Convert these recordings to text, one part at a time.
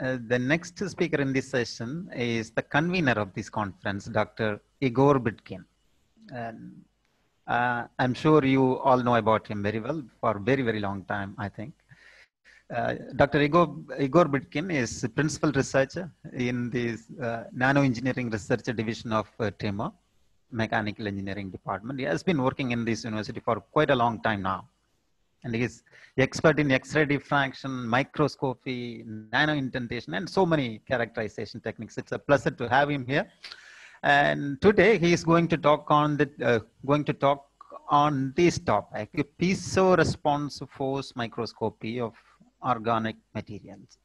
Uh, the next speaker in this session is the convener of this conference, Dr. Igor Bdikin. Uh, I'm sure you all know about him very well for a very, very long time, I think. Uh, Dr. Igor, Igor Bdikin is principal researcher in the uh, Nano Engineering Research Division of uh, TEMA, Mechanical Engineering Department. He has been working in this university for quite a long time now. And he is expert in X-ray diffraction, microscopy, nano indentation, and so many characterization techniques. It's a pleasure to have him here. And today he is going to talk on the uh, going to talk on this topic: piezo response force microscopy of organic materials.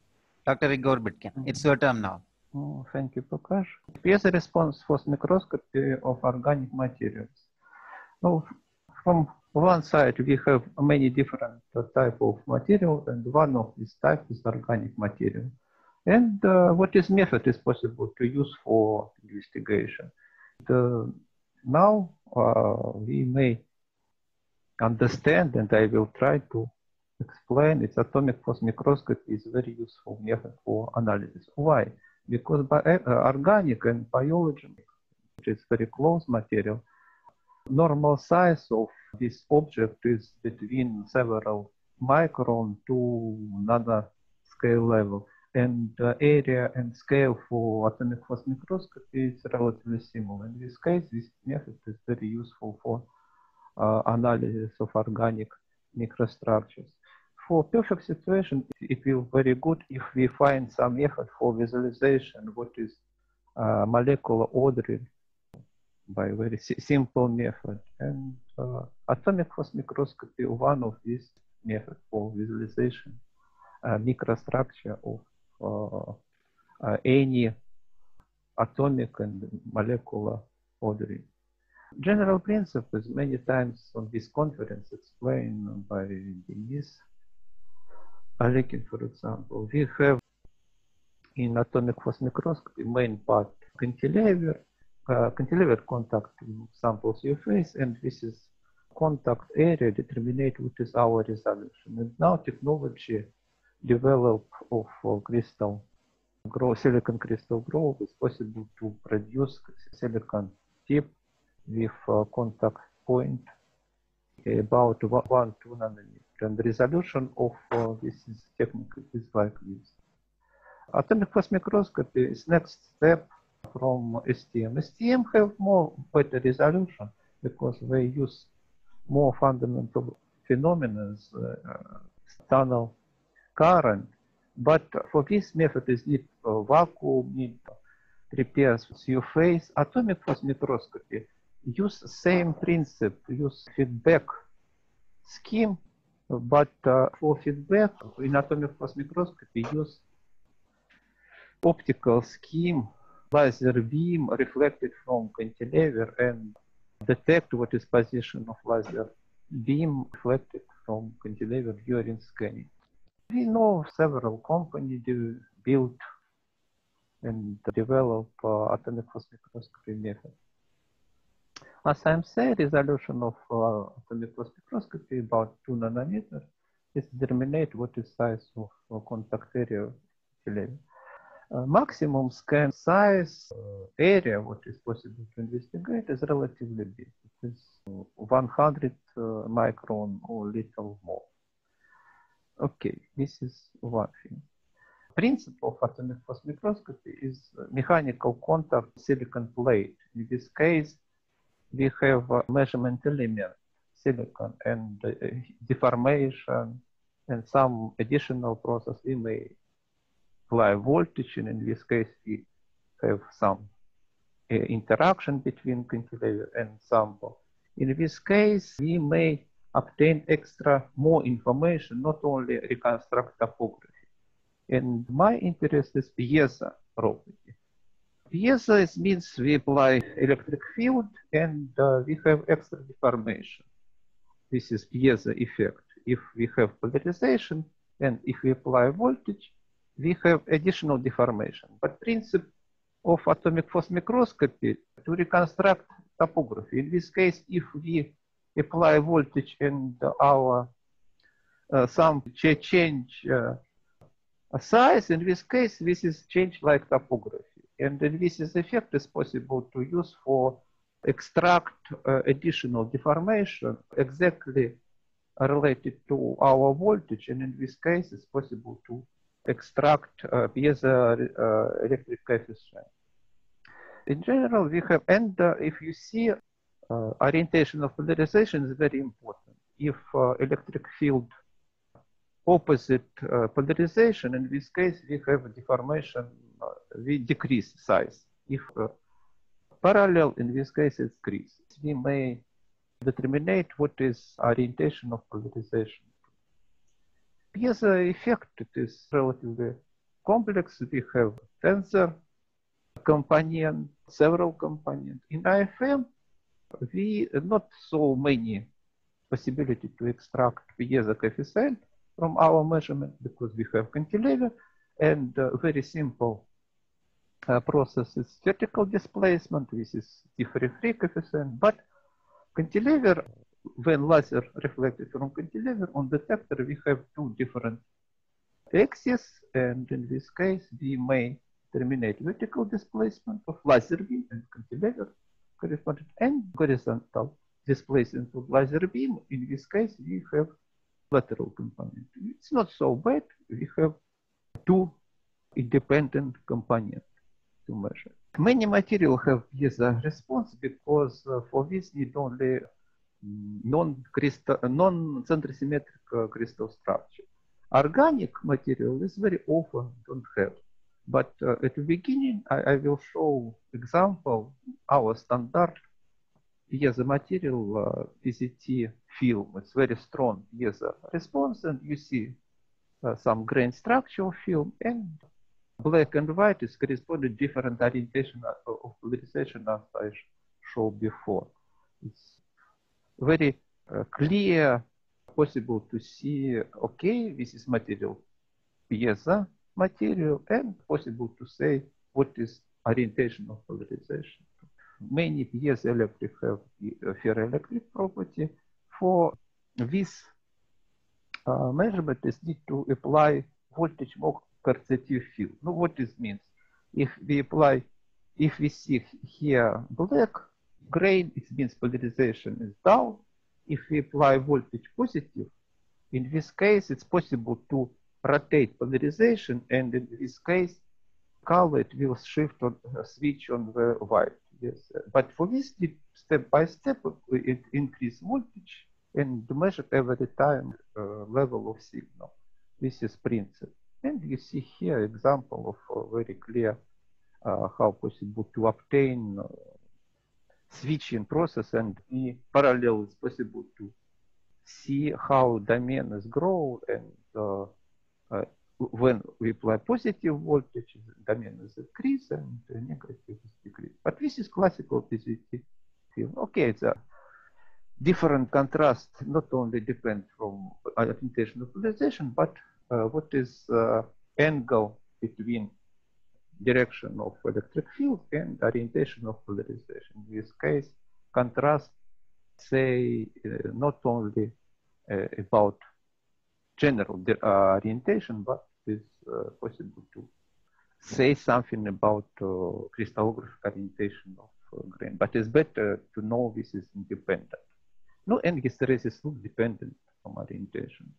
Dr. Igor Bdikin, it's your turn now. Oh, thank you, Prakash. Piezo response force microscopy of organic materials. Now, from one side, we have many different type of material, and one of these type is organic material. And uh, what is method is possible to use for investigation. The, now uh, we may understand, and I will try to explain, its atomic force microscopy is very useful method for analysis. Why? Because by, uh, organic and biology, which is very close material, normal size of this object is between several micron to another scale level and the area and scale for atomic force microscopy is relatively similar. In this case, this method is very useful for uh, analysis of organic microstructures. For perfect situation, it will be very good if we find some method for visualization, what is uh, molecular ordering by very simple method. And atomic force microscopy one of these methods for visualization uh, microstructure of uh, any atomic and molecular ordering. General principles many times on this conference explained by Denis Alikin, for example. We have in atomic force microscopy main part cantilever, uh, cantilever contact sample surface, and this is contact area determinate what is our resolution. And now technology develop of uh, crystal grow silicon crystal growth is possible to produce silicon tip with uh, contact point about one two nanometer. And the resolution of uh, this is technique is like this. Atomic force microscopy is next step from STM. STM have more better resolution because they use more fundamental phenomena, uh, tunnel current. But for this method is need uh, vacuum, need repairs surface. Atomic force microscopy use same principle, use feedback scheme, but uh, for feedback in atomic force microscopy use optical scheme, laser beam reflected from cantilever and detect what is position of laser beam reflected from cantilever during scanning. We know several companies build and develop uh, atomic force microscopy method. As I'm saying, resolution of uh, atomic force microscopy about two nanometers is determinate what is size of uh, contact area cantilever. Maximum scan size uh, area what is possible to investigate is relatively big. It is 100 uh, micron or little more. Okay, this is one thing. Principle of atomic force microscopy is mechanical contact silicon plate. In this case, we have a measurement element, silicon, and uh, deformation, and some additional process we may apply voltage, and in this case, we have some uh, interaction between cantilever and sample. In this case, we may obtain extra more information, not only reconstruct topography. And my interest is piezo property. Piezo means we apply electric field and uh, we have extra deformation. This is piezo effect. If we have polarization and if we apply voltage, we have additional deformation. But principle of atomic force microscopy to reconstruct topography. In this case, if we apply voltage and our uh, some change uh, size. In this case, this is change like topography. And this is effect is possible to use for extract uh, additional deformation exactly related to our voltage. And in this case, it's possible to extract uh, piezoelectric coefficient. In general, we have, and uh, if you see, uh, orientation of polarization is very important. If uh, electric field opposite polarization, in this case, we have deformation, we decrease size. If parallel, in this case, it's increase. We may determine what is orientation of polarization. Piezo effect it is relatively complex. We have tensor component, several components. In AFM, we not so many possibility to extract piezo coefficient from our measurement because we have cantilever and uh, very simple uh, process is vertical displacement. This is differential coefficient, but cantilever, when laser reflected from cantilever on detector, we have two different axes, and in this case, we may terminate vertical displacement of laser beam and cantilever corresponding and horizontal displacement of laser beam. In this case, we have lateral component. It's not so bad. We have two independent components to measure. Many materials have piezo response because uh, for this need only non-centrosymmetric uh, crystal structure. Organic material is very often don't have. But uh, at the beginning, I, I, will show example our standard piezo material uh, PZT film. It's very strong piezo response, and you see uh, some grain structure film and black and white is corresponding different orientation of polarization as I showed before. It's very uh, clear, possible to see, okay, this is material piezo material and possible to say what is orientation of polarization. Many piezoelectric have ferroelectric property. For this uh, measurement is need to apply voltage more coercitive field. Now, what this means? If we apply, if we see here black, gray, it means polarization is down. If we apply voltage positive, in this case, it's possible to rotate polarization, and in this case, color it will shift on uh, switch on the white. Yes, but for this, step by step, it increase voltage and measure every time uh, level of signal. This is principle. And you see here example of a very clear uh, how possible to obtain switching process and in parallel it's possible to see how domain is grow and uh, uh, when we apply positive voltage, domain is increase and negative is decrease. But this is classical PZT field. Okay, it's a different contrast, not only depend from orientation of polarization, but uh, what is uh, angle between direction of electric field and orientation of polarization. In this case, contrast say uh, not only uh, about general uh, orientation, but it's uh, possible to say something about uh, crystallographic orientation of grain. But it's better to know this is independent. No, and hysteresis look dependent from orientation.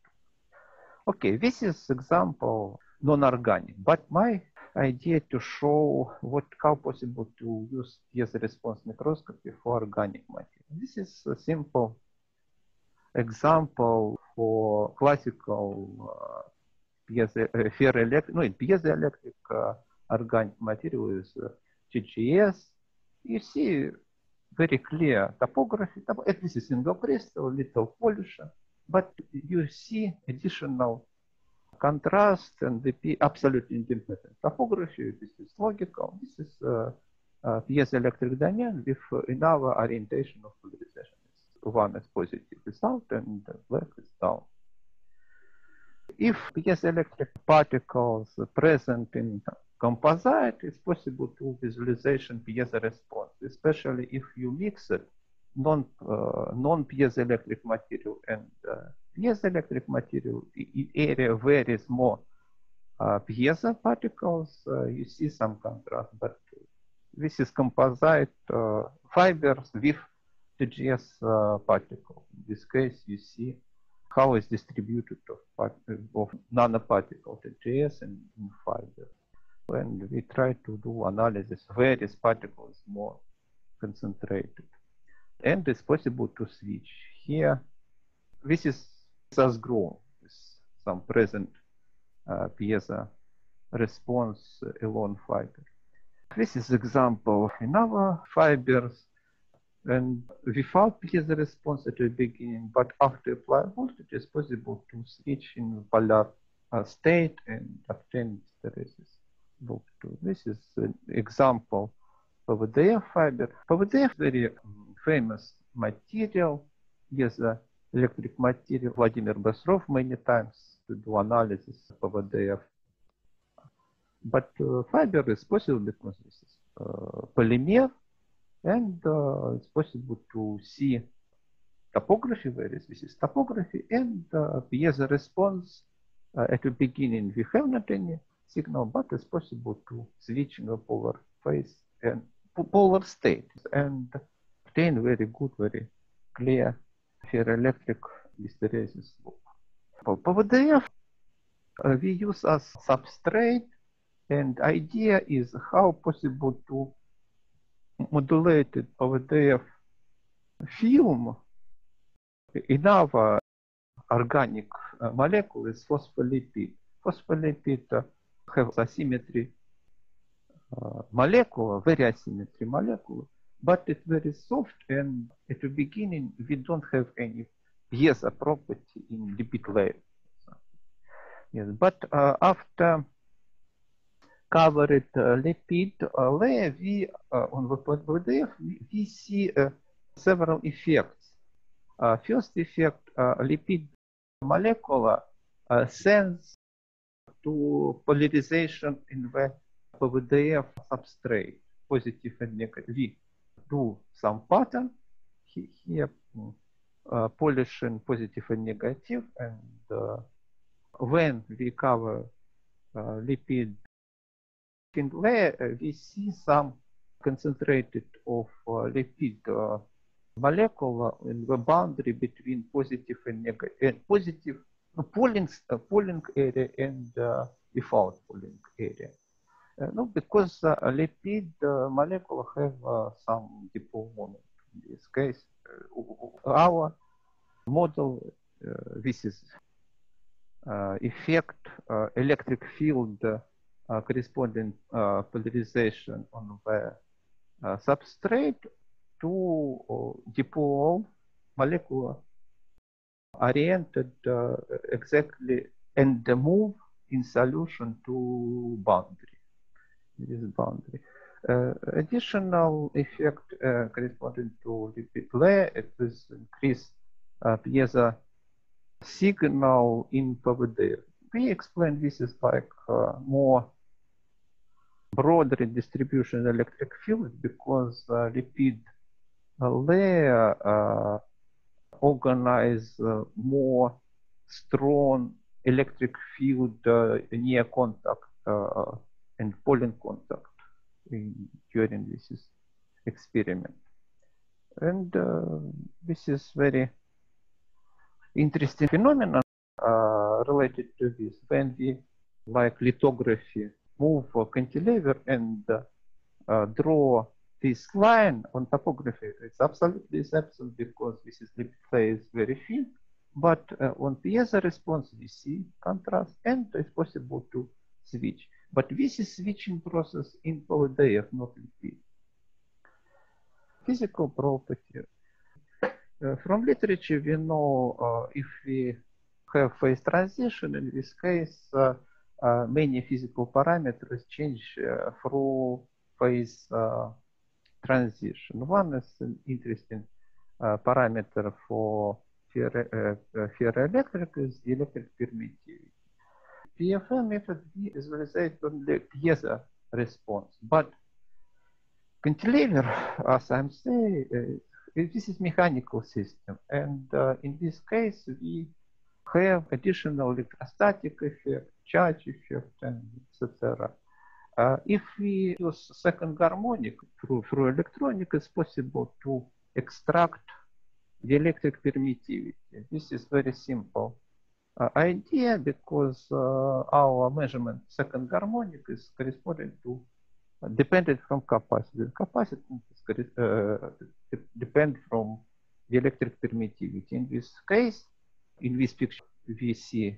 Okay, this is example non-organic, but my idea to show what how possible to use piezo response microscopy for organic matter. This is a simple example for classical uh, piezo, uh, no, piezoelectric uh, organic material is uh, TGS. You see very clear topography. This is single crystal, little polish, but you see additional contrast and the P absolutely independent topography. This is logical. This is uh, uh, piezoelectric domain with in our orientation of polarization. Is one is positive is out and black is down. If piezoelectric particles present in composite, it's possible to visualization piezo response, especially if you mix it non uh, non piezoelectric material and uh, piezoelectric material area where is more uh, piezo particles, uh, you see some contrast, but this is composite uh, fibers with TGS uh, particle. In this case, you see how is distributed of, of nanoparticle TGS in, in fiber. When we try to do analysis, where this particle is more concentrated. And it's possible to switch. Here, this is has grown with some present uh, piezo response along fiber. This is example in our fibers and without piezo response at the beginning, but after apply voltage, it's possible to switch in polar uh, state and obtain hysteresis. This is an example of PVDF fiber. PVDF very famous material. Yes, uh, electric material. Vladimir Bystrov many times to do analysis of PVDF. But uh, fiber is possible because this is uh, polymer and uh, it's possible to see topography whereas this is topography and uh, piezo response at the beginning we have not any signal but it's possible to switch a polar phase and polar state and obtain very good very clear ferroelectric hysteresis loop. For PVDF uh, we use as substrate and idea is how possible to modulated PVDF film in our organic molecule is phospholipid. Phospholipid have asymmetry molecule, very asymmetry molecule, but it's very soft and at the beginning we don't have any piezo property in lipid layer. Yes, but uh, after covered uh, lipid uh, layer, we uh, on the PVDF we see several effects. first effect, lipid molecule sends to polarization in the PVDF substrate, positive and negative. Do some pattern here, uh, polishing positive and negative, and uh, when we cover uh, lipid in layer, we see some concentrated of lipid molecule in the boundary between positive and negative, and positive polling, uh, polling area and uh, without polling area. No, because uh, lipid molecule have uh, some dipole moment. In this case, our model, this is effect electric field corresponding polarization on the substrate to dipole molecule oriented uh, exactly and move in solution to boundary, this boundary. Uh, additional effect uh, corresponding to lipid layer, it is increase uh, piezo signal in PVD. We explain this is like uh, more broader distribution electric field because uh, lipid layer organize uh, more strong electric field uh, near contact uh, and pollen contact in, during this experiment. And this is very interesting phenomenon related to this. When we, like lithography, move a cantilever and uh, draw this line on topography it's absolutely absent because this is layer is very thin. But uh, on piezo response, we see contrast and it's possible to switch. But this is switching process in PVDF, not lipid. Physical property. Uh, from literature, we know uh, if we have phase transition, in this case, uh, uh, many physical parameters change uh, through phase transition. One is an interesting uh, parameter for ferroelectric uh, is the electric permittivity. PFM method visualizes only piezo response, but cantilever, as I'm saying, uh, this is mechanical system, and uh, in this case we have additional electrostatic effect charge effect, and etc. Uh, if we use second harmonic through, through electronic, it's possible to extract the electric permittivity. This is very simple uh, idea because uh, our measurement second harmonic is corresponding to uh, dependent from capacity. Capacitance is uh, depend from the electric permittivity. In this case, in this picture, we see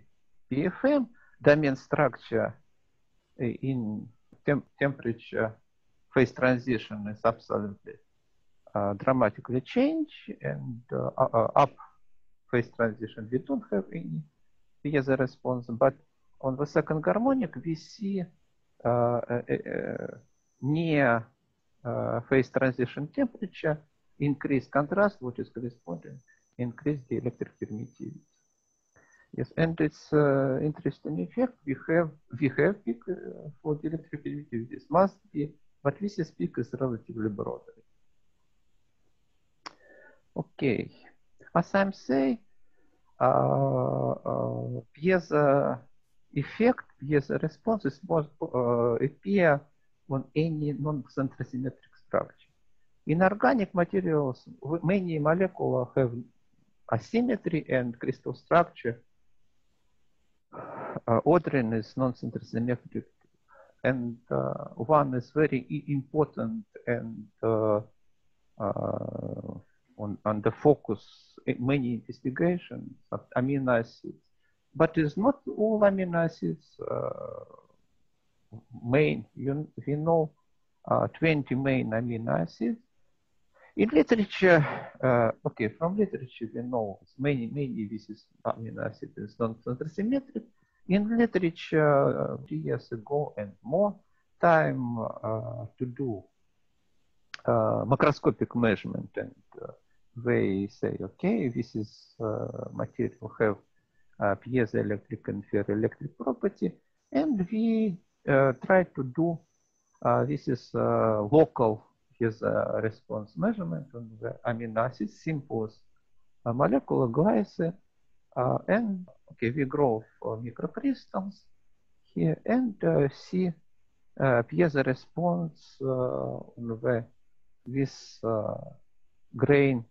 PFM domain structure in temp temperature phase transition is absolutely uh, dramatically change and uh, uh, up phase transition we don't have any piezo response but on the second harmonic we see near phase transition temperature increased contrast which is corresponding increase the electric permittivity Yes, and it's uh, interesting effect. We have we have peak uh, for the electric permittivity. This must be, but this is peak is relatively broad. Okay, as I'm saying, piezo effect, piezo response is most appear on any non-centrosymmetric structure. In organic materials, many molecules have asymmetry and crystal structure uh, ordering is non-centrosymmetric and uh, one is very important and uh, on, on the focus in many investigations of amino acids, but it's not all amino acids main, you, we know uh, 20 main amino acids. In literature, uh, okay, from literature we know many, many this is amino acids non-centrosymmetric, in literature, uh, three years ago and more, time uh, to do uh, macroscopic measurement and they say, okay, this is uh, material have uh, piezoelectric and ferroelectric property, and we uh, try to do this is local his response measurement on the amino acids, simple molecular glycine, and okay, we grow microcrystals here and uh, see uh, piezo response uh, on the this grain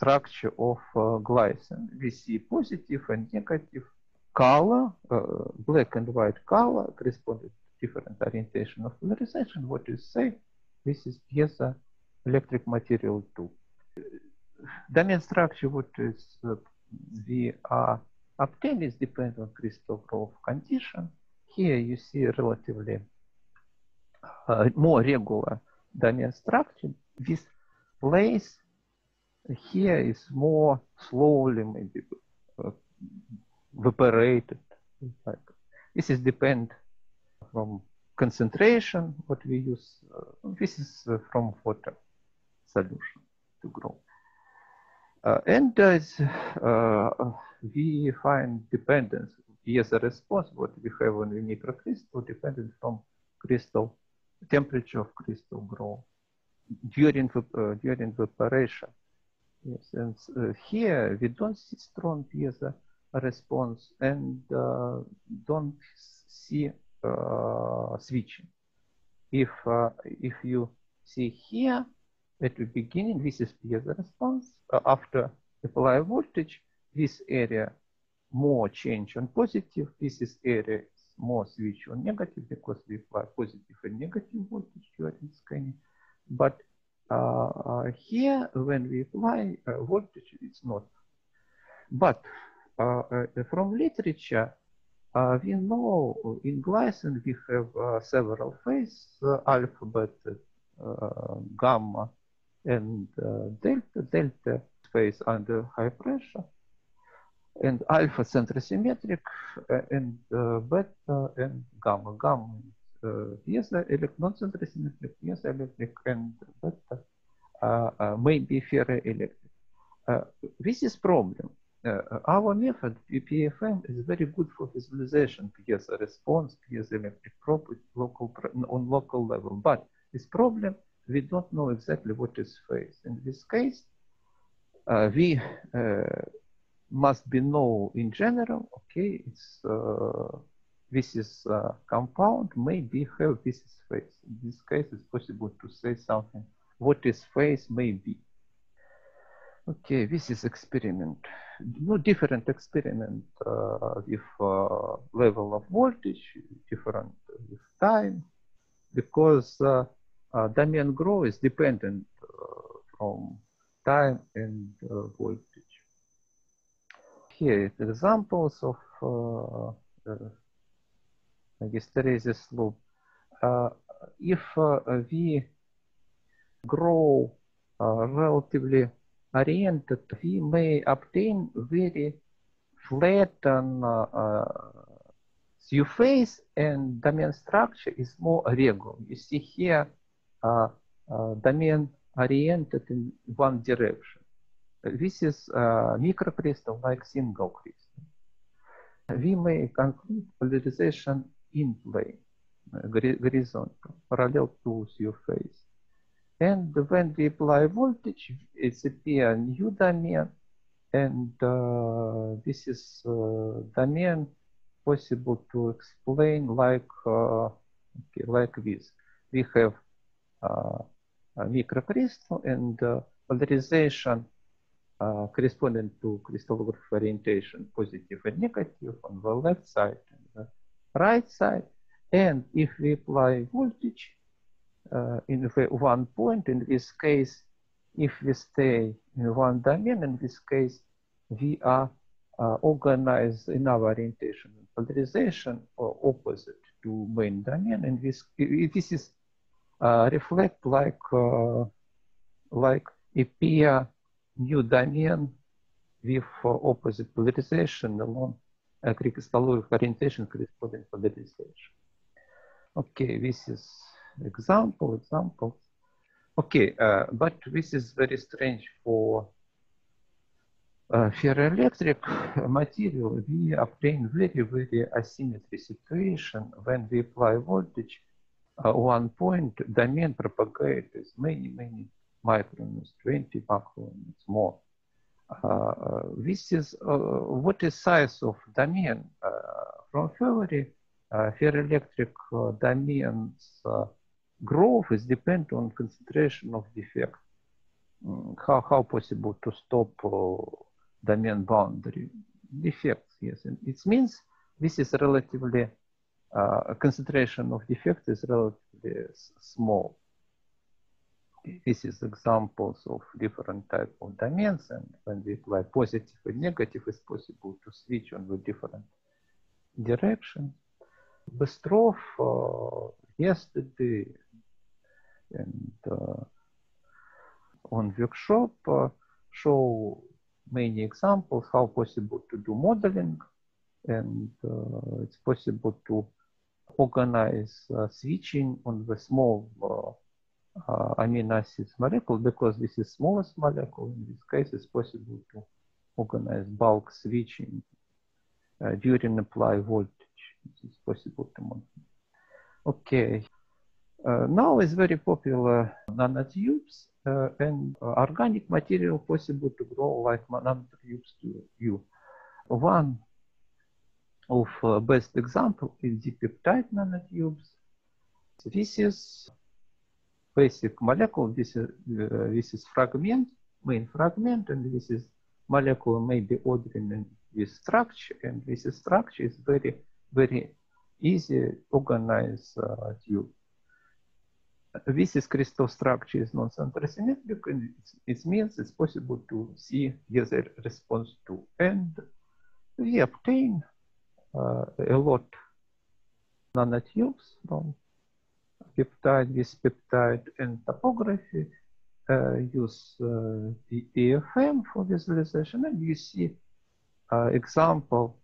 structure of glycine. We see positive and negative color, black and white color corresponding to different orientation of polarization. What you say, this is piezo electric material too. Domain structure, what is uh, we are obtained is depend on crystal growth condition. Here you see relatively uh, more regular domain structure. This place here is more slowly maybe uh, evaporated. This is depend from concentration, what we use. Uh, this is uh, from water solution to grow. Uh, and as uh, we find dependence, yes, a response what we have on the microcrystal dependent from crystal temperature of crystal growth during uh, during evaporation. Yes, and uh, here we don't see strong piezo response and uh, don't see uh, switching. If if you see here, at the beginning, this is piezo response. Uh, after apply voltage, this area more change on positive. This is area more switch on negative because we apply positive and negative voltage during scanning. But uh, uh, here, when we apply uh, voltage, it's not. But uh, uh, from literature, we know in glycine we have several phases, alpha, beta, gamma, and uh, delta, delta phase under high pressure, and alpha centrosymmetric, uh, and uh, beta and gamma. Gamma yes, non centrosymmetric, yes, electric, and beta maybe ferroelectric. this is problem. Our method, PPFM, is very good for visualization, piezo response, piezoelectric property local, on local level. But this problem we don't know exactly what is phase. In this case, uh, we uh, must be know in general, okay, it's uh, this is uh, compound maybe have this is phase. In this case, it's possible to say something. What is phase maybe? Okay, this is experiment. No different experiment uh, with uh, level of voltage, different with time, because uh, uh domain grow is dependent uh, from time and voltage. Here examples of hysteresis loop. if we grow relatively oriented, we may obtain very uh, phase and domain structure is more regular. You see here domain oriented in one direction. This is uh, microcrystal like single crystal. We may conclude polarization in plane, horizontal, parallel to your face. And when we apply voltage, it's appear new domain, and uh, this is uh, domain possible to explain like uh, okay, like this. We have uh, a microcrystal and uh, polarization uh, corresponding to crystallographic orientation, positive and negative on the left side and right side. And if we apply voltage, uh, in one point. In this case, if we stay in one domain, in this case, we are uh, organized in our orientation and polarization or opposite to main domain. And this, this is uh, reflect like uh, like appear new domain with uh, opposite polarization along uh, crystallographic orientation corresponding polarization. Okay, this is example, example. Okay, uh, but this is very strange for uh, ferroelectric material. We obtain very, very asymmetry situation when we apply voltage. Uh, one point, domain propagates many, many microns, 20 microns more. This is uh, what is size of domain uh, from theory. Uh, ferroelectric domains growth is depend on concentration of defect. Mm, how, how possible to stop domain boundary defects? Yes, and it means this is relatively uh, concentration of defects is relatively small. This is examples of different type of domains, and when we apply positive and negative, it's possible to switch on the different direction. Bystrov uh, yesterday and uh, on workshop uh, show many examples how possible to do modeling and it's possible to organize switching on the small amino acids molecule because this is smallest molecule. In this case, it's possible to organize bulk switching uh, during apply voltage. It's possible to model. Okay. Uh, now is very popular nanotubes uh, and organic material possible to grow like nanotubes to you. One of uh, best example is peptide nanotubes. This is basic molecule. This is uh, this is fragment, main fragment, and this is molecule maybe ordering in this structure, and this structure is very very easy to organize uh, tube this is crystal structure is non-center symmetric it means it's possible to see user response to and we obtain uh, a lot nanotubes from peptide with peptide and topography uh, use uh, the EFM for visualization and you see uh, example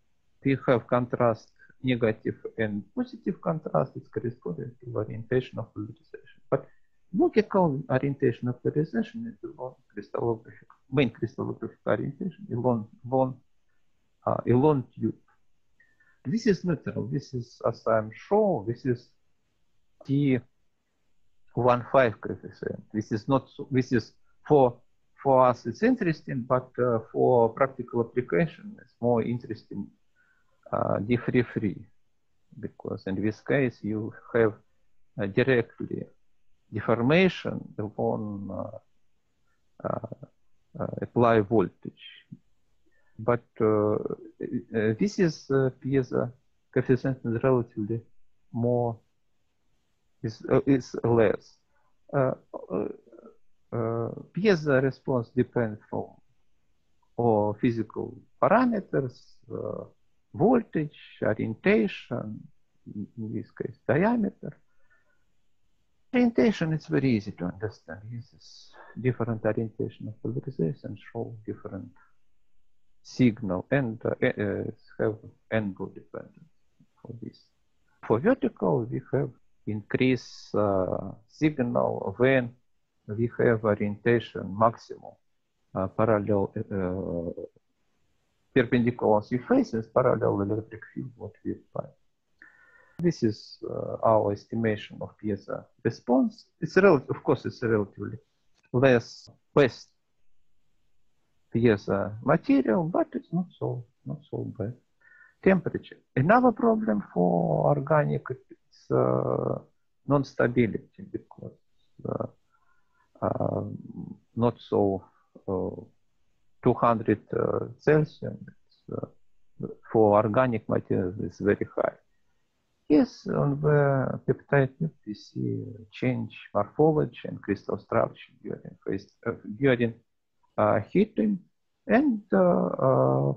we have contrast negative and positive contrast is corresponding to orientation of polarization. But logical orientation of polarization is along crystallographic, main crystallographic orientation along, along, uh, along tube. This is literal. This is, as I'm sure, this is T 1 5 coefficient. This is not, this is for for us it's interesting, but uh, for practical application, it's more interesting uh, D free free. because in this case you have uh, directly deformation upon uh, uh, apply voltage. But this is piezo coefficient is relatively more is is less. piezo response depends from or physical parameters, uh, voltage, orientation, in this case, diameter. Orientation is very easy to understand. This different orientation of polarization show different signal and uh, uh, have angle dependence for this. For vertical, we have increase uh, signal when we have orientation maximum uh, parallel uh, perpendicular faces parallel electric field what we apply. This is our estimation of piezo response. It's relative, of course, it's relatively less best piezo material, but it's not so not so bad. Temperature. Another problem for organic uh, non-stability because uh, uh, not so uh, 200 uh, Celsius uh, for organic materials is very high. Yes, on the peptide we see change morphology and crystal structure during, uh, during uh, heating and uh,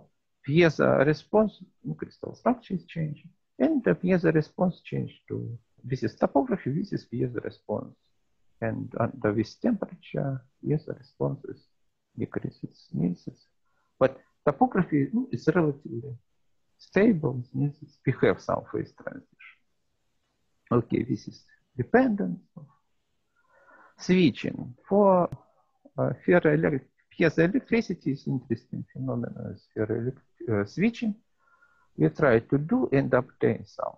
piezo response, crystal structure is changing and the piezo response change to, this is topography, this is piezo response. And under this temperature, piezo response is decreases, means but topography is relatively stable, means we have some phase transition. Okay, this is dependence of switching. For uh, ferroelectric, piezoelectricity is interesting phenomenon as ferroelectric uh, switching. We try to do and obtain some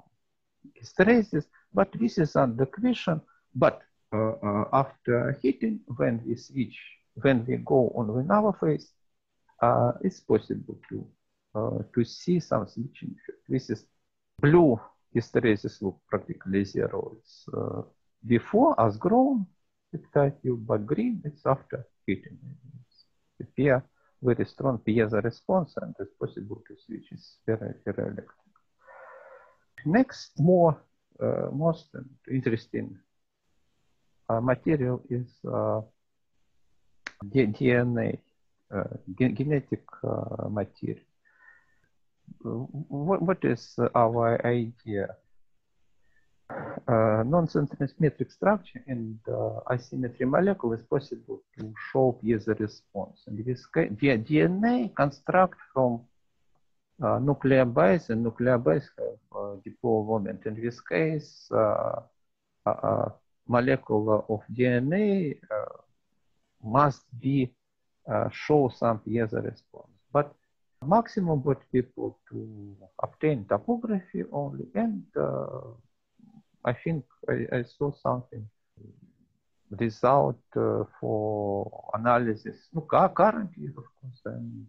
hysteresis, but this is under question. But uh, uh, after heating, when we switch, when we go on another phase, uh, it's possible to uh, to see some switching. This is blue hysteresis look practically zero. It's uh, before as grown peptide you, but green it's after heating. It's appear very strong piezo response and it's possible to switch. It's very, very electric. Next, more uh, most interesting uh, material is uh, DNA genetic material. What, what is our idea? Uh, non-symmetric structure and uh, asymmetry molecule is possible to show piezo response. And this DNA construct from uh, nuclear base and nuclear base have uh, dipole moment. In this case, uh, molecule of DNA must be show some piezo response. But maximum what people to obtain topography only and I think I, I, saw something. Result uh, for analysis. No, currently of course and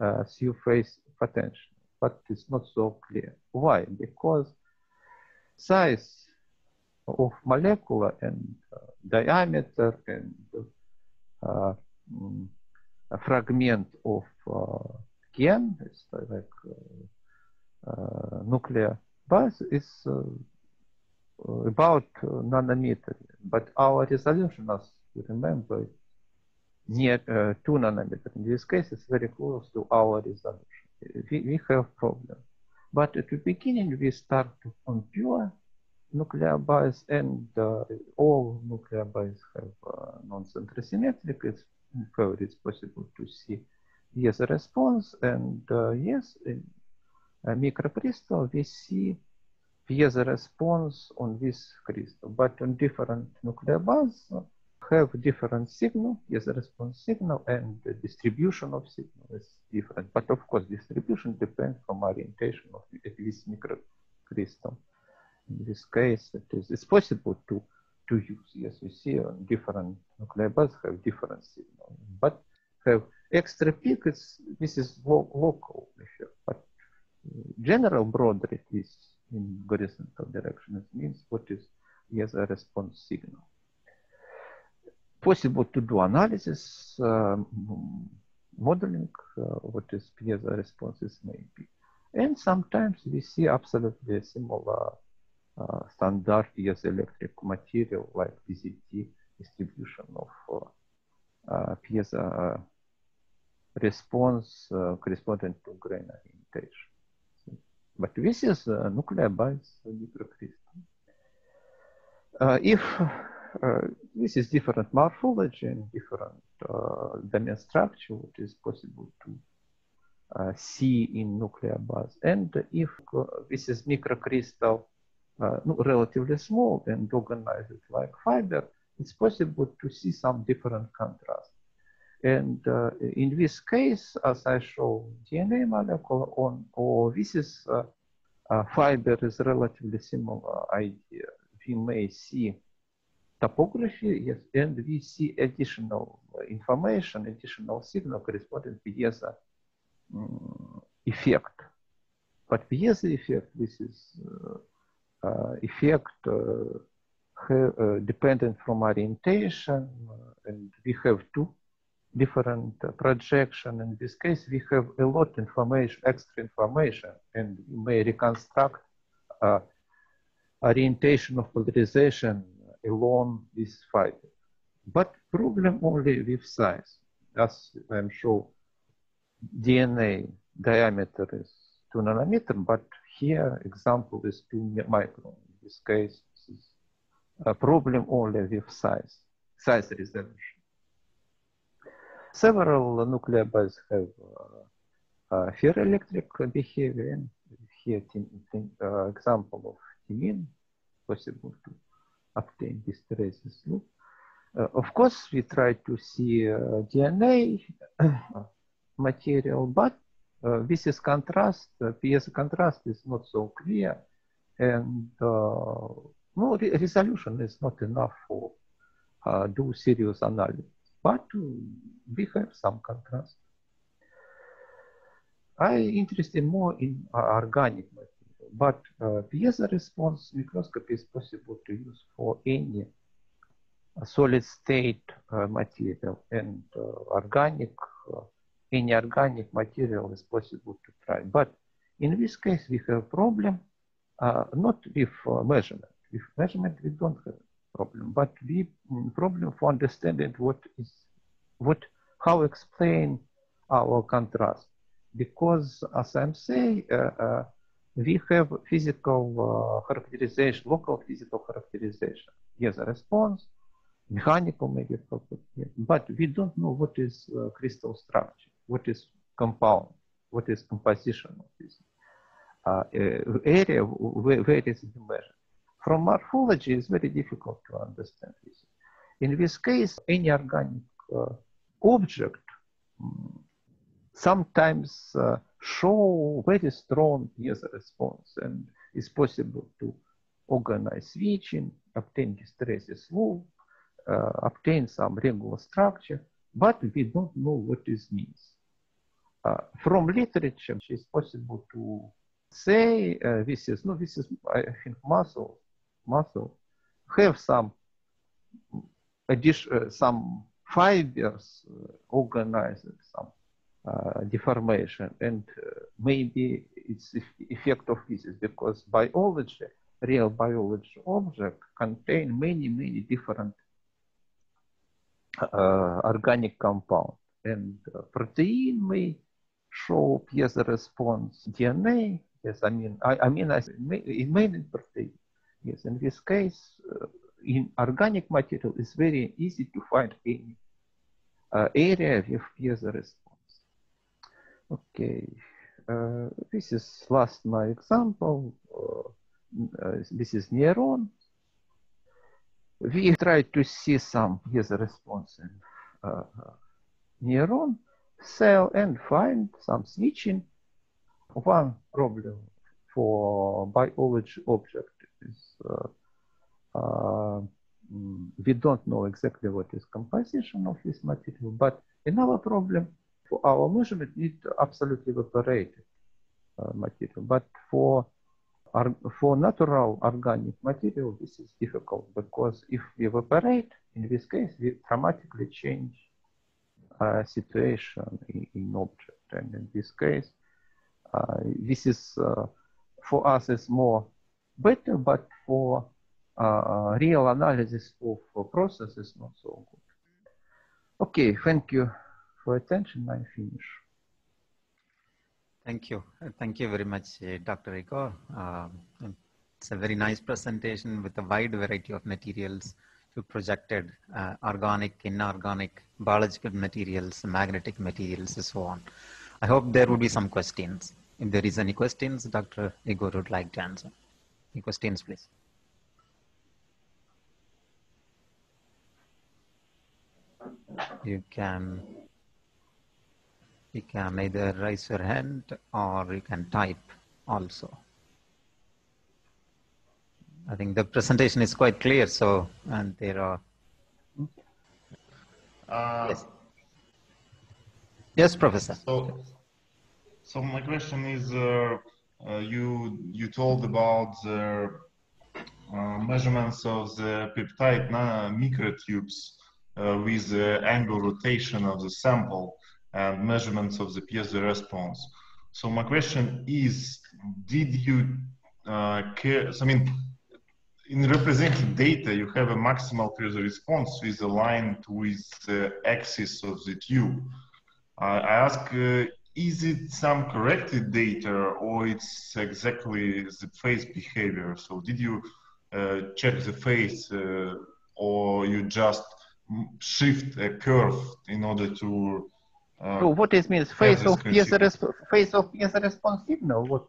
uh, phase potential but it's not so clear. Why? Because size of molecular and uh, diameter and uh, mm, a fragment of uh, gen, it's like uh, nuclear base, is about nanometer. But our resolution, as you remember, near uh, 2 nanometer. In this case, it's very close to our resolution. We, we have problem. But at the beginning, we start on pure nuclear base and uh, all nuclear bases have uh, non-centrosymmetric. It's however it's possible to see yes response and uh, yes a microcrystal we see piezo response on this crystal but on different nuclear have different signal yes response signal and the distribution of signal is different but of course distribution depends from orientation of this microcrystal in this case it is it's possible to to use. Yes, we see on different nuclear bases have different signal, but have extra peak. It's, this is lo local but general broad rate is in horizontal direction. It means what is piezo response signal. Possible to do analysis, um, modeling uh, what is piezo responses may be. And sometimes we see absolutely similar uh, standard piezoelectric material like PZT distribution of uh, uh, piezo response corresponding to grain orientation. But this is a nuclear base microcrystal. Uh, if uh, this is different morphology and different uh, domain structure, which is possible to uh, see in nuclear base. And if uh, this is microcrystal, uh, relatively small and organized like fiber, it's possible to see some different contrast. And uh, in this case, as I show DNA molecule on, or this is uh, uh, fiber is relatively similar idea. We may see topography, yes, and we see additional information, additional signal corresponding to piezo um, effect. But piezo effect, this is uh, uh, effect uh, dependent from orientation, and we have two different projection. In this case, we have a lot of information, extra information, and we may reconstruct uh, orientation of polarization along this fiber. But problem only with size. As I'm sure DNA diameter is 2 nanometer, but here example is 2 micron. In this case, this is a problem only with size, size resolution. Several nuclear bases have uh, uh, ferroelectric behavior, and here uh, example of thymine possible to obtain hysteresis loop. Uh, of course, we try to see uh, DNA material, but uh, this is contrast. Piezo contrast is not so clear, and re resolution is not enough for do serious analysis but we have some contrast. I interested more in uh, organic material, but uh, piezo response microscopy is possible to use for any uh, solid state uh, material and uh, organic, uh, any organic material is possible to try. But in this case, we have problem not with measurement. With measurement, we don't have problem, but we mm, problem for understanding what is what how explain our contrast because as I'm saying uh, uh, we have physical uh, characterization, local physical characterization. Yes, a response, mechanical maybe property, but we don't know what is uh, crystal structure, what is compound, what is composition of this uh, uh, area where, where it is measured. From morphology, it's very difficult to understand this. In this case, any organic uh, object mm, sometimes uh, show very strong piezo response and it's possible to organize switching, obtain hysteresis loop, uh, obtain some regular structure, but we don't know what this means. Uh, from literature, it's possible to say uh, this is, no, this is, I think, muscle muscle. Have some addition, uh, some fibers uh, organized some uh, deformation. And uh, maybe it's effect of physics because biology, real biology object contain many, many different uh, organic compound. And uh, protein may show piezo response DNA, yes, I mean, I, I mean, I, it may protein. Yes, in this case, uh, in organic material, it's very easy to find any uh, area with piezo response. Okay, uh, this is last my example. Uh, this is neuron. We try to see some piezo response in uh, neuron cell and find some switching. One problem for biology object uh, we don't know exactly what is composition of this material, but another problem for our measurement need absolutely evaporated uh, material. But for for natural organic material, this is difficult because if we evaporate, in this case, we dramatically change uh, situation in, in, object. And in this case, uh, this is uh, for us is more better, but for uh, real analysis of process is not so good. Okay, thank you for attention. I finish. Thank you. Thank you very much, uh, Dr. Igor. Uh, it's a very nice presentation with a wide variety of materials you projected uh, organic, inorganic, biological materials, magnetic materials, and so on. I hope there will be some questions. If there is any questions, Dr. Igor would like to answer. Any questions, please? You can you can either raise your hand or you can type also. I think the presentation is quite clear. So, and there are. Uh, yes. Yes, Professor. So, so my question is, uh, you you told about the uh, measurements of the peptide microtubes uh, with the angle rotation of the sample and measurements of the piezo response. So my question is, did you uh, care? I mean, in represented data, you have a maximal piezo response is aligned with the axis of the tube. Uh, I ask, uh, is it some corrected data or it's exactly the phase behavior? So did you uh, check the phase uh, or you just shift a curve in order to uh, so what is means phase of piezo phase of piezo response signal? What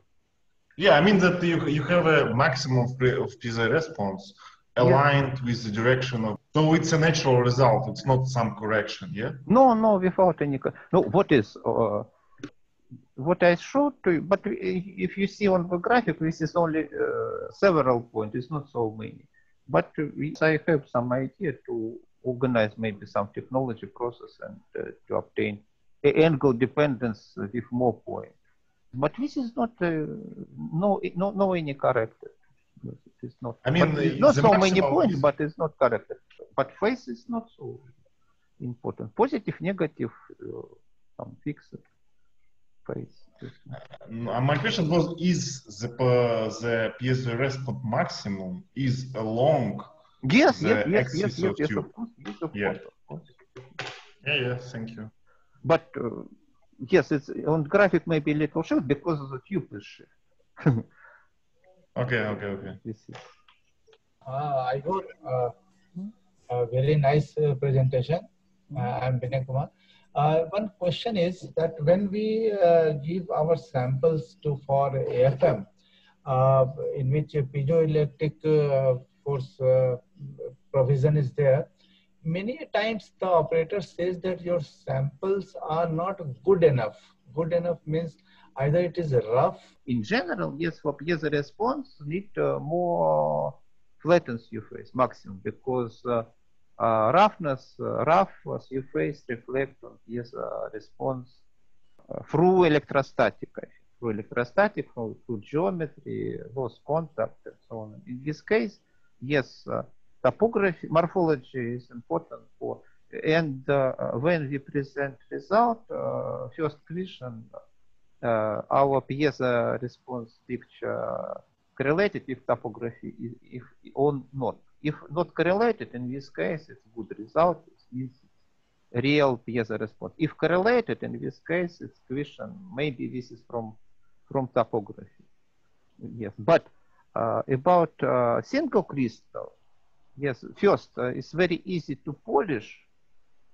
yeah, I mean that you, you have a maximum of, of piezo response aligned yeah. with the direction of. So it's a natural result. It's not some correction. Yeah. No, no, without any. No, what is uh, what I showed to you? But if you see on the graphic, this is only uh, several points. It's not so many. But I have some idea to organize maybe some technology process and uh, to obtain angle dependence with more points. But this is not uh, no no no any corrected. It is not. I mean, not so many points, but it's not corrected. But phase is not so important. Positive, negative, uh, some fixed phase. Uh, my question was: Is the uh, the piezo response maximum is along? Yes, yes, yes, yes, yes, yes, of course, yes, of yeah. course, of course. Yeah, yeah. Thank you. But uh, yes, it's on graphic maybe a little short because of the tube is okay, okay, okay. This is. Uh, I got uh, a very nice uh, presentation. Uh, I'm Vinay Kumar. Uh, one question is that when we uh, give our samples to for AFM, uh, in which a piezoelectric force provision is there, many times the operator says that your samples are not good enough. Good enough means either it is rough. In general, yes, for piezo response, need uh, more flattened surface maximum because uh, uh, roughness, uh, rough surface reflect on piezo response uh, through electrostatic, through electrostatic, through, through geometry, loss contact, and so on. In this case, yes, uh, topography, morphology is important for, and uh, when we present result, uh, first question, uh, our piezo response picture correlated with topography, if, if or not. If not correlated, in this case, it's good result. It means real piezo response. If correlated, in this case, it's question. Maybe this is from from topography. Yes, but uh, about uh, single crystal, Yes, first, uh, it's very easy to polish.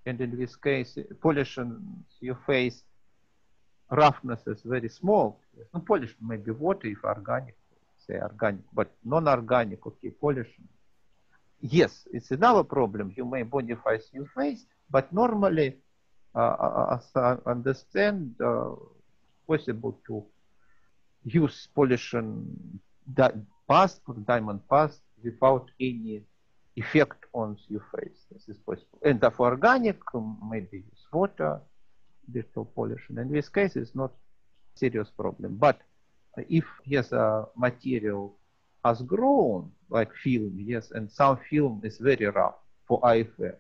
And in this case, polishing your face, roughness is very small. Yes. No, polish maybe water if organic, say organic, but non-organic, okay, polishing. Yes, it's another problem. You may modify your face, but normally, uh, as I understand, uh, possible to use polishing that past, diamond past, without any effect on your face. This is possible. And for organic, maybe use water, digital polishing. In this case, it's not serious problem. But if yes, a material has grown like film, yes, and some film is very rough for AFM,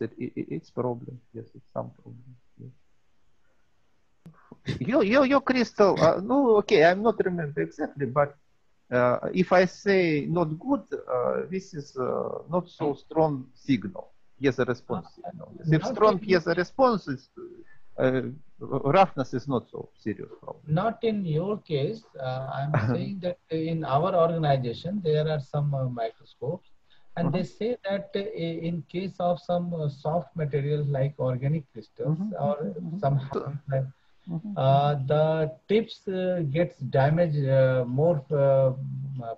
it, it, it's problem. Yes, it's some problem. Yes. Your, your, your crystal, uh, no, okay, I'm not remember exactly, but uh, if I say not good, uh, this is uh, not so strong signal. Yes, a response signal. Yes. If strong yes, a response is uh, roughness is not so serious problem. Not in your case. Uh, I'm saying that in our organization there are some uh, microscopes, and they say that uh, in case of some uh, soft materials like organic crystals Mhm, or mhm. some like, uh, the tips uh, gets damaged uh, more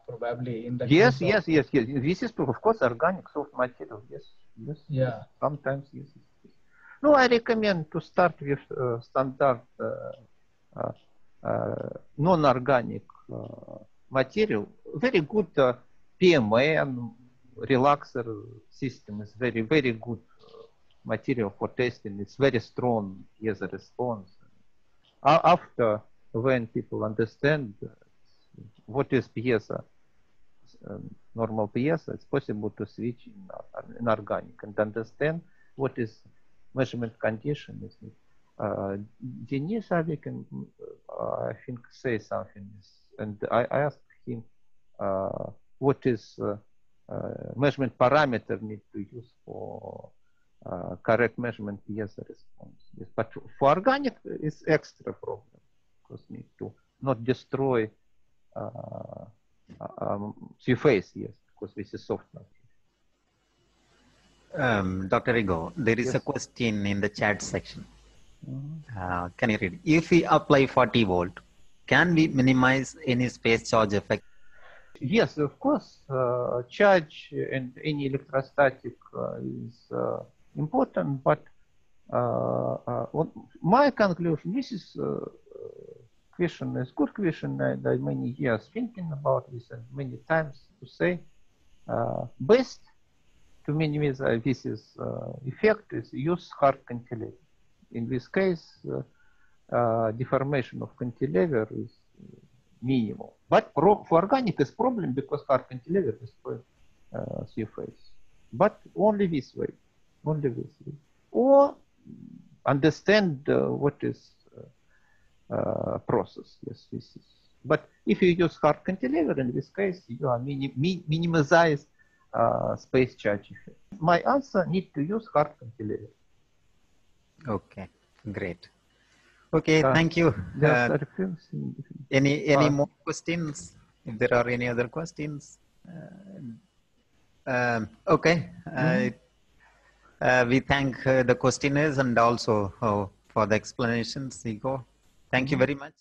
probably in the Yes, yes, yes, yes. This is of course organic soft material. Yes, yes. Yeah. Sometimes yes. No, I recommend to start with uh, standard uh, uh, uh, non-organic uh, material. Very good uh, PMN relaxer system is very very good uh, material for testing. It's very strong response. A- After when people understand uh, what is PSA, um, normal PSA, it's possible to switch in, uh, in organic and understand what is measurement condition. Is uh, Denis Alikin, uh, I think, say something, and I, I asked him uh, what is measurement parameter need to use for correct measurement PFM response. Yes, but for organic, it's extra problem because need to not destroy surface, yes, because this is soft material. Um, Dr. Igor, there is a question in the chat section. Uh, can you read? If we apply 40 volt, can we minimize any space charge effect? Yes, of course, uh, charge and any electrostatic uh, is uh, important, but uh, uh, what my conclusion, this is question is good question, and I many years thinking about this and many times to say uh, best to minimize uh, is uh, effect is use hard cantilever. In this case, uh, deformation of cantilever is minimal. But for organic is problem because hard cantilever destroy uh, surface. But only this way, only this way. Or understand uh, what is uh, process. Yes, this is. But if you use hard cantilever, in this case, you are mini, mi, minimize uh, space charge effect. My answer need to use hard cantilever. Okay, great. Okay, Uh, thank you. Uh, any any uh, more questions? If there are any other questions? Uh, um, okay. Uh, uh, we thank uh, the questioners and also uh, for the explanations, Igor. Thank you very much.